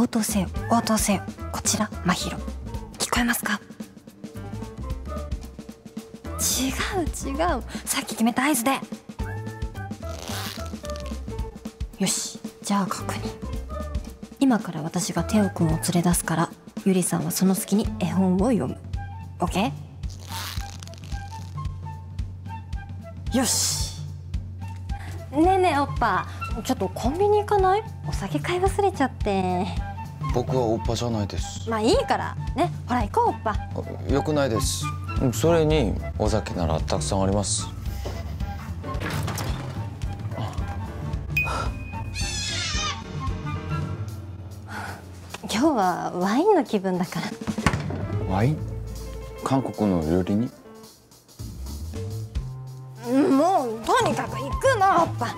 応答せよ応答せよこちら真宙。聞こえますか？違う違う。さっき決めた合図で。よしじゃあ確認。今から私がテオくんを連れ出すからゆりさんはその隙に絵本を読む。OK? よし。ねえねえおっぱ。ちょっとコンビニ行かない？お酒買い忘れちゃって。僕はおっぱじゃないです。まあいいから。ね。ほら行こうおっぱ。よくないです。それにお酒ならたくさんあります。今日はワインの気分だから。ワイン？韓国の料理に？もうとにかく行くのおっぱ